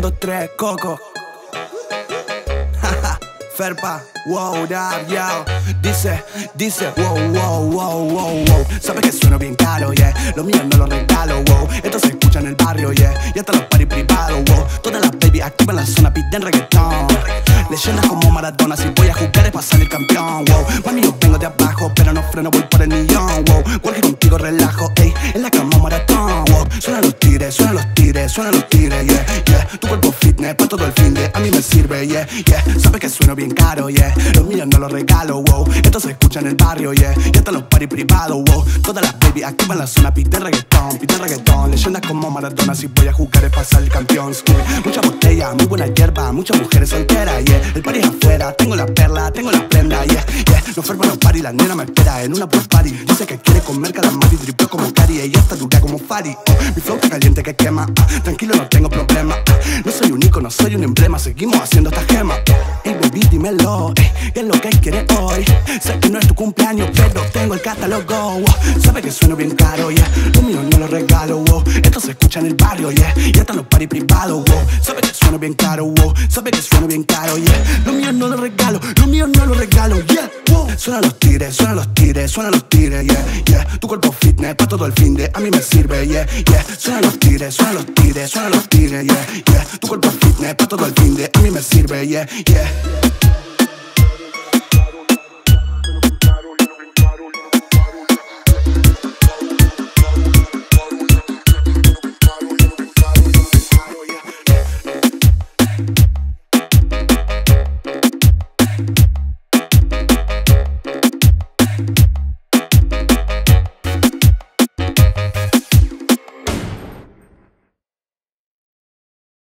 tres, coco. Ferpa, wow, da, yo. Dice, dice, wow, wow, wow, wow, wow. Sabes que sueno bien caro, yeah. Lo mío no lo regalo, wow. Esto se escucha en el barrio, yeah. Y hasta los paris privados, wow. Todas las baby activas en la zona piden reggaetón. Leyendas como Maradona, si voy a jugar es para salir campeón, wow. Mami, yo vengo freno, voy por el millón, wow. Cualquier contigo relajo, ey. En la cama maratón, wow. Suena los tires, suena los tires, suena los tires, yeah, yeah. Tu cuerpo fitness pa' todo el fin de a mí me sirve, yeah, yeah. Sabes que sueno bien caro, yeah. Los míos no los regalo, wow. Esto se escucha en el barrio, yeah. Y hasta los paris privados, wow. Todas las baby activas en la zona piden reggaetón, piden reggaetón. Leyendas como Maradona, si voy a jugar es para salir campeón. Mucha botella, muy buena hierba, muchas mujeres solteras, yeah. El party es afuera, tengo la perla, tengo la prenda, yeah, yeah. No fermo los party, la nena me espera en una pool party. Dice que quiere comer cada y tripeo como Cari, ella está dura como Fari. Oh, mi flow está caliente que quema, ah, tranquilo no tengo problema. ah. No soy un icono, soy un emblema, seguimos haciendo esta gema. Ey, baby, dímelo, ey, ¿qué es lo que quieres hoy? Sé que no es tu cumpleaños, pero tengo el catálogo. wow. Sabe que sueno bien caro, yeah. Lo mío no lo regalo, wow. Esto se escucha en el barrio, yeah. Y hasta los paris privados, wow. Sabe que sueno bien caro, wow. Sabe que sueno bien caro, yeah. Lo mío no lo regalo, lo mío no lo regalo, yeah. Suena los tires, suena los tires, suena los tires, yeah, yeah. Tu cuerpo fitness pa' todo el fin de a mí me sirve, yeah, yeah. Suena los tires, suena los tires, suena los tires, yeah, yeah. Tu cuerpo fitness pa' todo el fin de a mí me sirve, yeah, yeah.